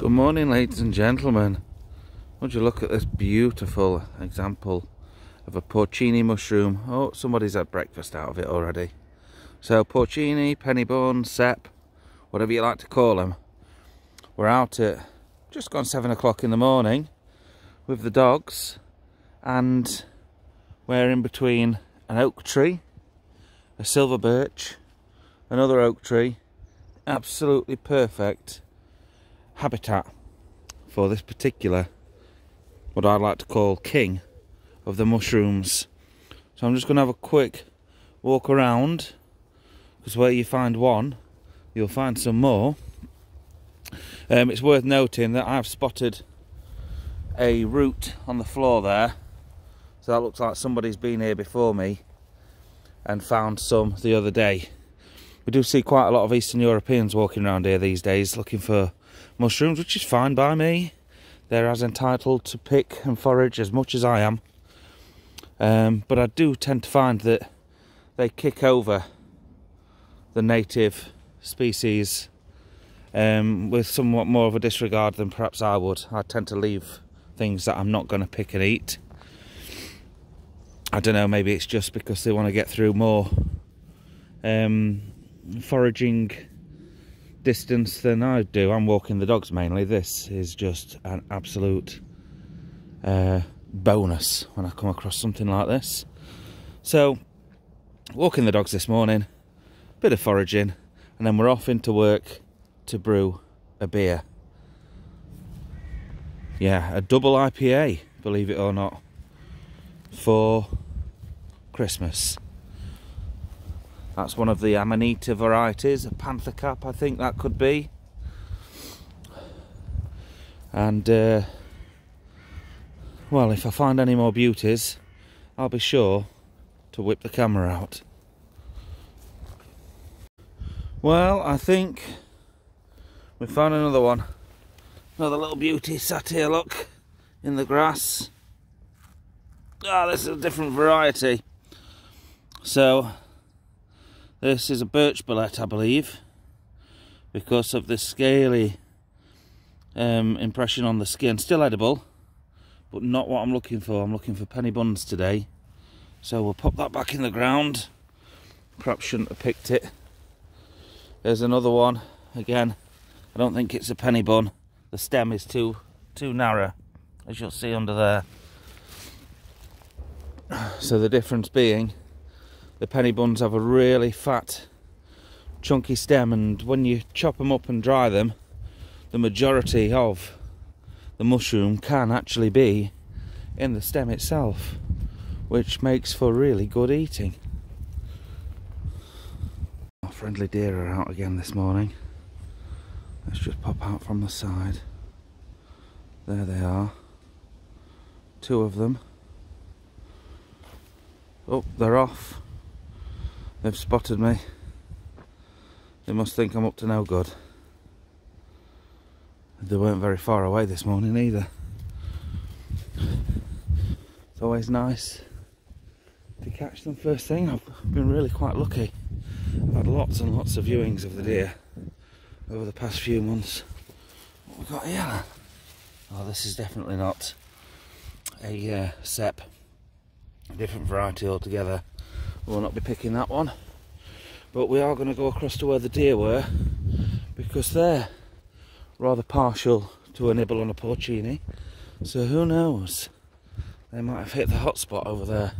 Good morning ladies and gentlemen. Would you look at this beautiful example of a porcini mushroom. Oh, somebody's had breakfast out of it already. So porcini, penny bun, cep, whatever you like to call them. We're out at just gone seven o'clock in the morning with the dogs and we're in between an oak tree, a silver birch, another oak tree, absolutely perfect habitat for this particular, what I like to call king of the mushrooms. So I'm just going to have a quick walk around because where you find one, you'll find some more. Um, it's worth noting that I've spotted a root on the floor there. So that looks like somebody's been here before me and found some the other day. We do see quite a lot of Eastern Europeans walking around here these days looking for mushrooms, which is fine by me. They're as entitled to pick and forage as much as I am. Um, but I do tend to find that they kick over the native species um, with somewhat more of a disregard than perhaps I would. I tend to leave things that I'm not going to pick and eat. I don't know, maybe it's just because they want to get through more um, foraging distance than I do. I'm walking the dogs mainly. This is just an absolute uh, bonus when I come across something like this. So, walking the dogs this morning, bit of foraging, and then we're off into work to brew a beer. Yeah, a double IPA, believe it or not, for Christmas. That's one of the Amanita varieties, a Panther Cap, I think that could be. And, uh, well, if I find any more beauties, I'll be sure to whip the camera out. Well, I think we found another one. Another little beauty sat here, look, in the grass. Ah, oh, this is a different variety. So, this is a birch bolete, I believe, because of the scaly um, impression on the skin. Still edible, but not what I'm looking for. I'm looking for penny buns today. So we'll pop that back in the ground. Perhaps shouldn't have picked it. There's another one. Again, I don't think it's a penny bun. The stem is too too narrow, as you'll see under there. So the difference being the penny buns have a really fat chunky stem and when you chop them up and dry them the majority of the mushroom can actually be in the stem itself which makes for really good eating. Our friendly deer are out again this morning. Let's just pop out from the side. There they are. Two of them. Oh they're off They've spotted me. They must think I'm up to no good. They weren't very far away this morning either. It's always nice to catch them first thing. I've been really quite lucky. I've had lots and lots of viewings of the deer over the past few months. What we got here? Oh, this is definitely not a uh, cep. A different variety altogether. We'll not be picking that one. But we are going to go across to where the deer were because they're rather partial to a nibble on a porcini. So who knows? They might have hit the hot spot over there.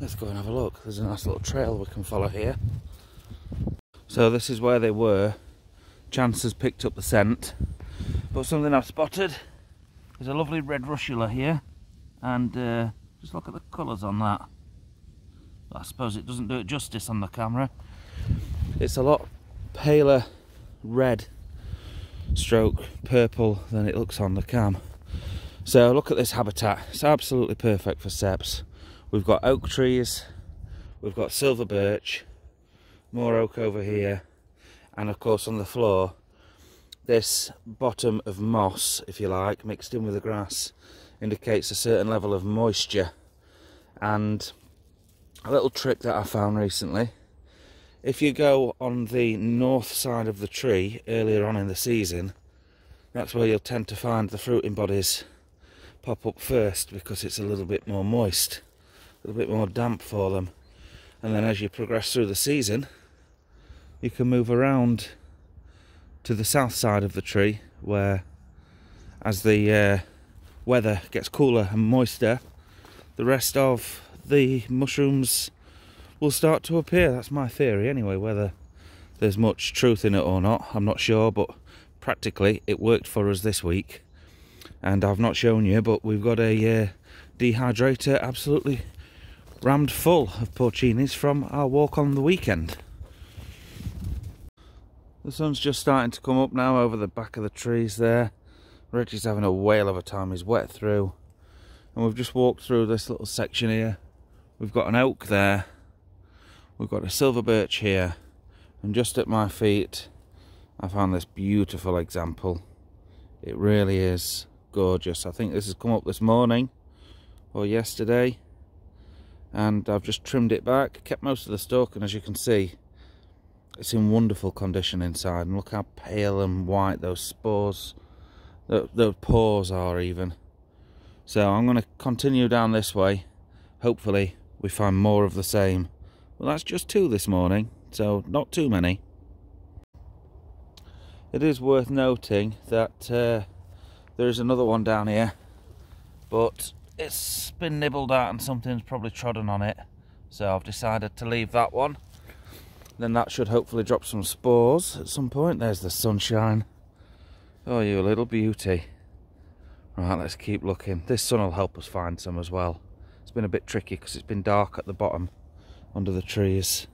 Let's go and have a look. There's a nice little trail we can follow here. So this is where they were. Chance has picked up the scent. But something I've spotted is a lovely red russula here. And uh, just look at the colours on that. I suppose it doesn't do it justice on the camera. It's a lot paler red stroke purple than it looks on the cam. So look at this habitat. It's absolutely perfect for ceps. We've got oak trees, we've got silver birch, more oak over here, and of course on the floor, this bottom of moss, if you like, mixed in with the grass, indicates a certain level of moisture. And a little trick that I found recently if you go on the north side of the tree earlier on in the season That's where you'll tend to find the fruiting bodies pop up first because it's a little bit more moist, a little bit more damp for them. And then as you progress through the season, you can move around to the south side of the tree where as the uh, weather gets cooler and moister, the rest of the mushrooms will start to appear. That's my theory anyway, whether there's much truth in it or not, I'm not sure, but practically it worked for us this week. And I've not shown you, but we've got a uh, dehydrator absolutely rammed full of porcinis from our walk on the weekend. The sun's just starting to come up now over the back of the trees there. Reggie's having a whale of a time, he's wet through. And we've just walked through this little section here. We've got an oak there. We've got a silver birch here. And just at my feet, I found this beautiful example. It really is gorgeous. I think this has come up this morning or yesterday. And I've just trimmed it back, kept most of the stalk, and as you can see, it's in wonderful condition inside. And look how pale and white those spores, the, the pores are even. So I'm going to continue down this way. Hopefully we find more of the same. Well, that's just two this morning, so not too many. It is worth noting that uh, there is another one down here, but it's been nibbled out and something's probably trodden on it. So I've decided to leave that one. Then that should hopefully drop some spores at some point. There's the sunshine. Oh, you little beauty. Right, let's keep looking. This sun will help us find some as well. It's been a bit tricky because it's been dark at the bottom under the trees.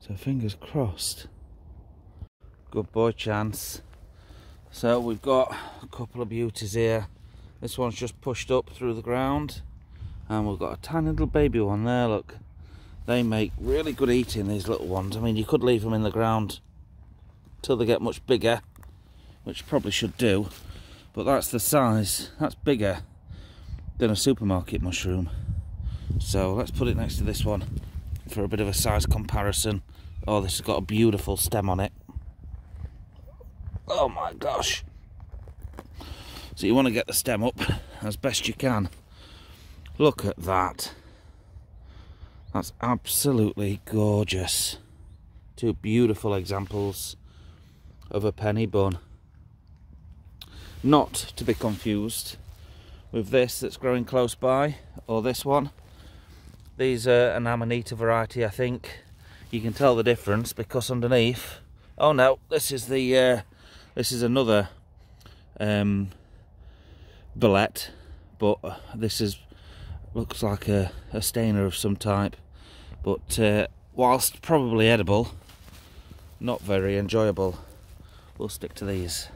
So fingers crossed. Good boy chance. So we've got a couple of beauties here. This one's just pushed up through the ground. And we've got a tiny little baby one there, look. They make really good eating, these little ones. I mean, you could leave them in the ground till they get much bigger, which probably should do but that's the size that's bigger than a supermarket mushroom so let's put it next to this one for a bit of a size comparison. Oh this has got a beautiful stem on it. Oh my gosh. So you want to get the stem up as best you can. Look at that. That's absolutely gorgeous. Two beautiful examples of a penny bun. Not to be confused with this that's growing close by or this one these are an amanita variety I think. You can tell the difference because underneath oh no this is the uh, this is another um, bolete but this is looks like a, a stainer of some type. But uh, whilst probably edible not very enjoyable. We'll stick to these.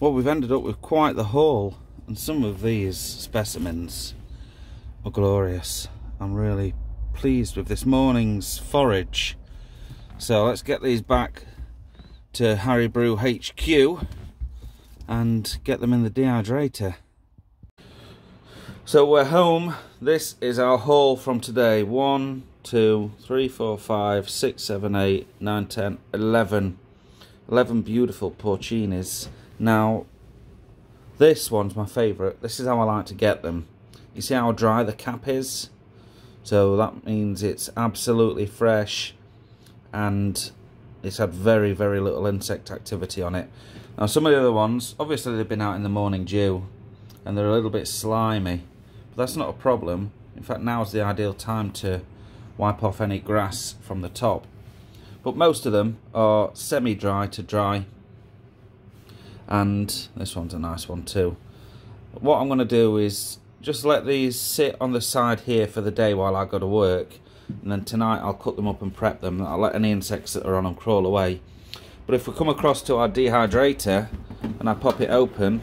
Well we've ended up with quite the haul and some of these specimens are glorious. I'm really pleased with this morning's forage. So let's get these back to Harry Brew HQ and get them in the dehydrator. So we're home. This is our haul from today. One two three four five six seven eight nine ten eleven. 11 beautiful porcinis. Now, this one's my favourite. This is how I like to get them. You see how dry the cap is? So that means it's absolutely fresh and it's had very, very little insect activity on it. Now some of the other ones, obviously they've been out in the morning dew and they're a little bit slimy, but that's not a problem. In fact, now's the ideal time to wipe off any grass from the top. But most of them are semi-dry to dry and this one's a nice one too. What I'm going to do is just let these sit on the side here for the day while I go to work and then tonight I'll cut them up and prep them. I'll let any insects that are on them crawl away. But if we come across to our dehydrator and I pop it open,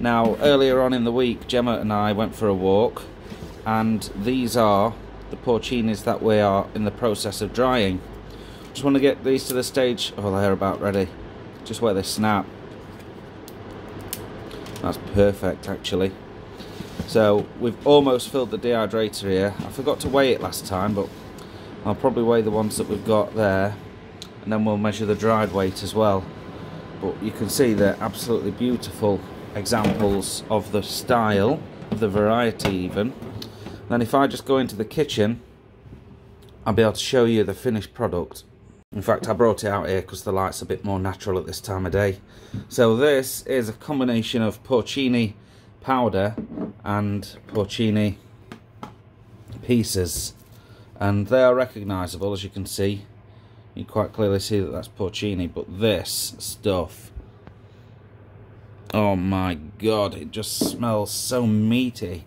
now earlier on in the week Gemma and I went for a walk and these are the porcinis that we are in the process of drying. Just want to get these to the stage, oh they're about ready, just where they snap. That's perfect actually. So we've almost filled the dehydrator here. I forgot to weigh it last time, but I'll probably weigh the ones that we've got there. And then we'll measure the dried weight as well. but you can see they're absolutely beautiful examples of the style, of the variety even. Then if I just go into the kitchen, I'll be able to show you the finished product. In fact, I brought it out here because the light's a bit more natural at this time of day. So this is a combination of porcini powder and porcini pieces. And they are recognisable, as you can see. You quite clearly see that that's porcini, but this stuff, oh my god, it just smells so meaty.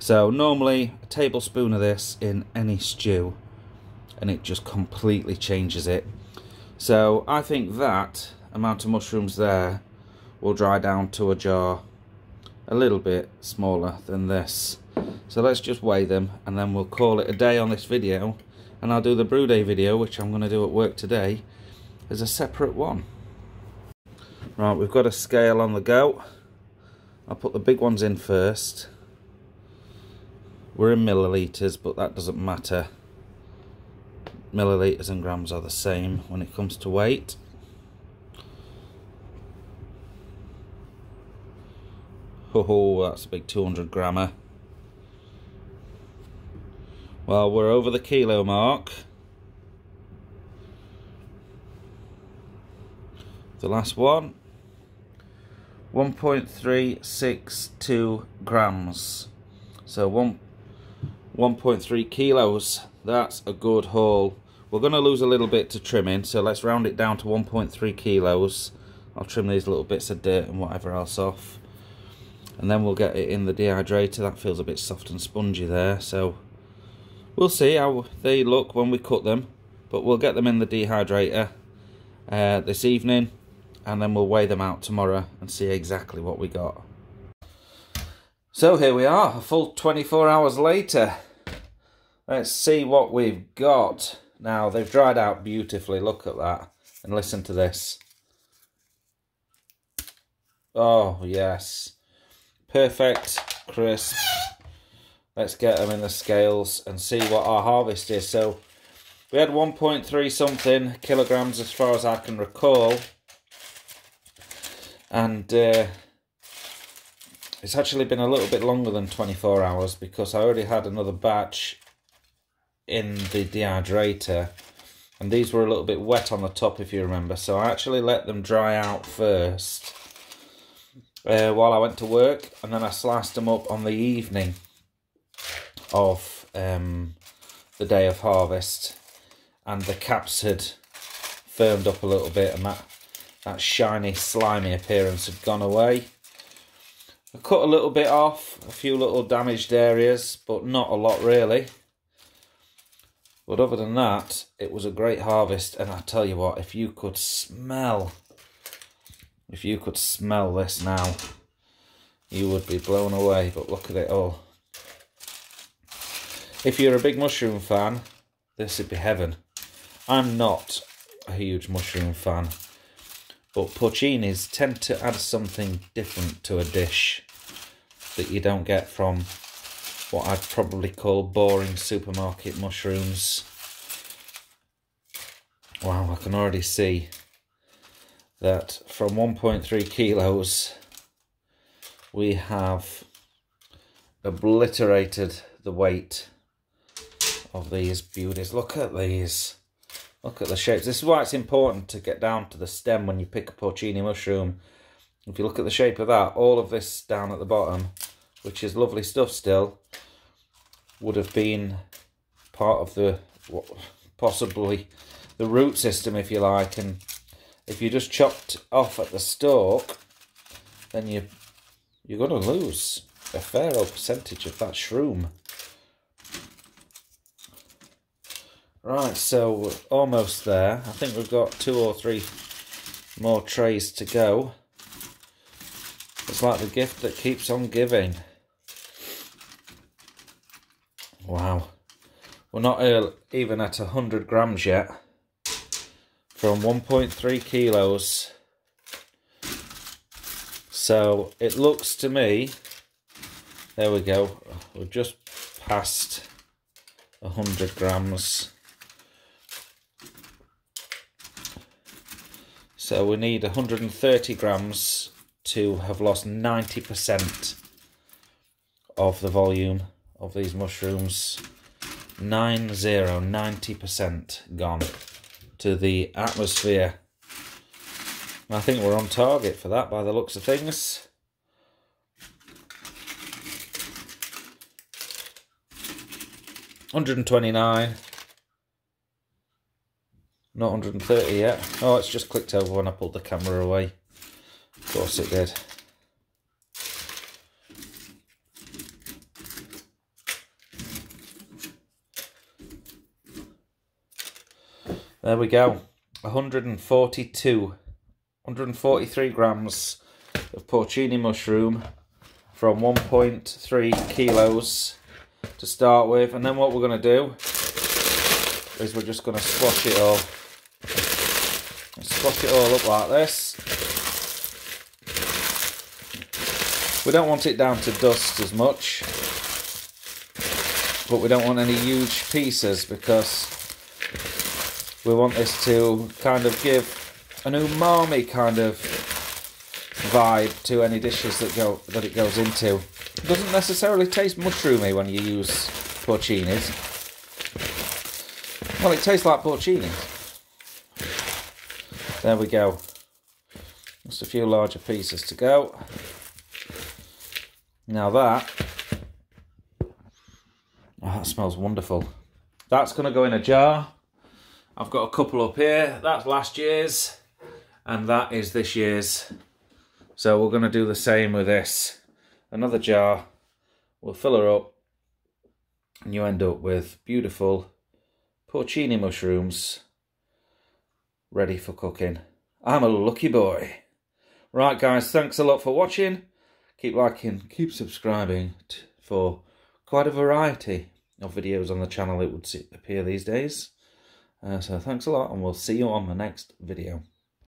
So normally a tablespoon of this in any stew and it just completely changes it. So I think that amount of mushrooms there will dry down to a jar a little bit smaller than this. So let's just weigh them and then we'll call it a day on this video and I'll do the brew day video which I'm going to do at work today as a separate one. Right, we've got a scale on the go. I'll put the big ones in first. We're in millilitres, but that doesn't matter. Millilitres and grams are the same when it comes to weight. Oh, that's a big 200 grammer. Well, we're over the kilo mark. The last one. 1.362 grams. So one 1.3 kilos. That's a good haul. We're going to lose a little bit to trimming, so let's round it down to 1.3 kilos. I'll trim these little bits of dirt and whatever else off. And then we'll get it in the dehydrator. That feels a bit soft and spongy there, so we'll see how they look when we cut them. But we'll get them in the dehydrator uh, this evening, and then we'll weigh them out tomorrow and see exactly what we got. So here we are, a full 24 hours later. Let's see what we've got. Now, they've dried out beautifully. Look at that. And listen to this. Oh, yes. Perfect, crisp. Let's get them in the scales and see what our harvest is. So, we had 1.3 something kilograms as far as I can recall. And uh, it's actually been a little bit longer than 24 hours because I already had another batch in the dehydrator and these were a little bit wet on the top if you remember so I actually let them dry out first uh, while I went to work and then I sliced them up on the evening of um, the day of harvest and the caps had firmed up a little bit and that that shiny slimy appearance had gone away I cut a little bit off a few little damaged areas but not a lot really but other than that, it was a great harvest. And I tell you what, if you could smell, if you could smell this now, you would be blown away. But look at it all. If you're a big mushroom fan, this would be heaven. I'm not a huge mushroom fan. But porcinis tend to add something different to a dish that you don't get from what I'd probably call boring supermarket mushrooms. Wow, I can already see that from 1.3 kilos we have obliterated the weight of these beauties. Look at these. Look at the shapes. This is why it's important to get down to the stem when you pick a porcini mushroom. If you look at the shape of that, all of this down at the bottom which is lovely stuff still, would have been part of the possibly the root system, if you like. And if you just chopped off at the stalk, then you you're going to lose a fair old percentage of that shroom. Right, so almost there. I think we've got two or three more trays to go. It's like the gift that keeps on giving. Wow. We're not even at 100 grams yet. From 1.3 kilos. So it looks to me, there we go, we're just past 100 grams. So we need 130 grams to have lost 90% of the volume of these mushrooms. 90, 90% gone to the atmosphere. I think we're on target for that by the looks of things. Hundred and twenty nine. Not 130 yet. Oh, it's just clicked over when I pulled the camera away. Of course it did. There we go. 142, 143 grams of porcini mushroom from 1.3 kilos to start with. And then what we're going to do is we're just going to squash it all. Squash it all up like this. We don't want it down to dust as much, but we don't want any huge pieces because we want this to kind of give an umami kind of vibe to any dishes that go that it goes into. It doesn't necessarily taste mushroomy when you use porcinis. Well, it tastes like porcini. There we go. Just a few larger pieces to go. Now that, oh, that smells wonderful. That's going to go in a jar. I've got a couple up here. That's last year's and that is this year's. So we're going to do the same with this. Another jar. We'll fill her up and you end up with beautiful porcini mushrooms ready for cooking. I'm a lucky boy. Right guys, thanks a lot for watching. Keep liking, keep subscribing for quite a variety of videos on the channel it would appear these days. Uh, so thanks a lot and we'll see you on the next video.